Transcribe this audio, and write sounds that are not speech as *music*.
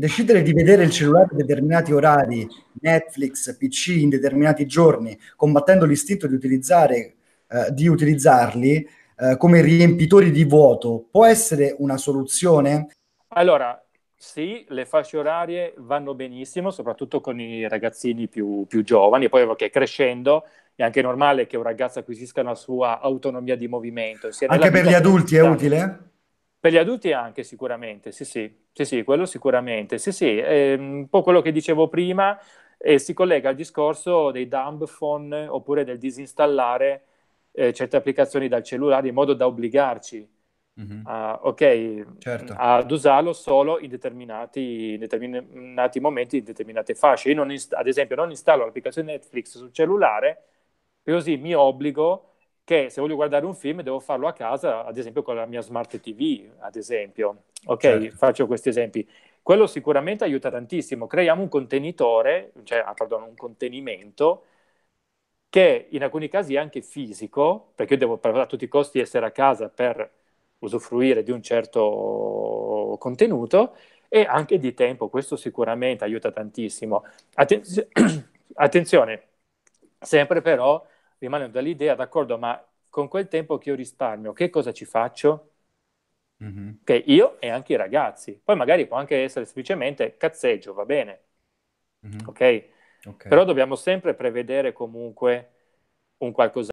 decidere di vedere il cellulare a determinati orari, Netflix, PC in determinati giorni, combattendo l'istinto di, utilizzare, eh, di utilizzarli eh, come riempitori di vuoto, può essere una soluzione? Allora, sì, le fasce orarie vanno benissimo, soprattutto con i ragazzini più, più giovani, poi perché crescendo è anche normale che un ragazzo acquisisca una sua autonomia di movimento. Anche per gli adulti è utile? Per gli adulti anche sicuramente, sì sì, sì, sì quello sicuramente, sì sì, è un po' quello che dicevo prima e si collega al discorso dei dumb phone oppure del disinstallare eh, certe applicazioni dal cellulare in modo da obbligarci mm-hmm. a, okay, certo. ad usarlo solo in determinati, in determinati, momenti, in determinate fasce. Io non ad esempio non installo l'applicazione Netflix sul cellulare, così mi obbligo che se voglio guardare un film devo farlo a casa, ad esempio con la mia smart TV, ad esempio. Ok, certo. faccio questi esempi. Quello sicuramente aiuta tantissimo. Creiamo un contenitore, cioè, ah, pardon, un contenimento che in alcuni casi è anche fisico, perché io devo per a tutti i costi essere a casa per usufruire di un certo contenuto, e anche di tempo, questo sicuramente aiuta tantissimo. Attenz- *clears throat* attenzione, sempre però rimanendo dall'idea, d'accordo, ma con quel tempo che io risparmio, che cosa ci faccio? Mm-hmm. Che io e anche i ragazzi. Poi magari può anche essere semplicemente cazzeggio, va bene. Mm-hmm. ok? Okay. Però dobbiamo sempre prevedere comunque un qualcosa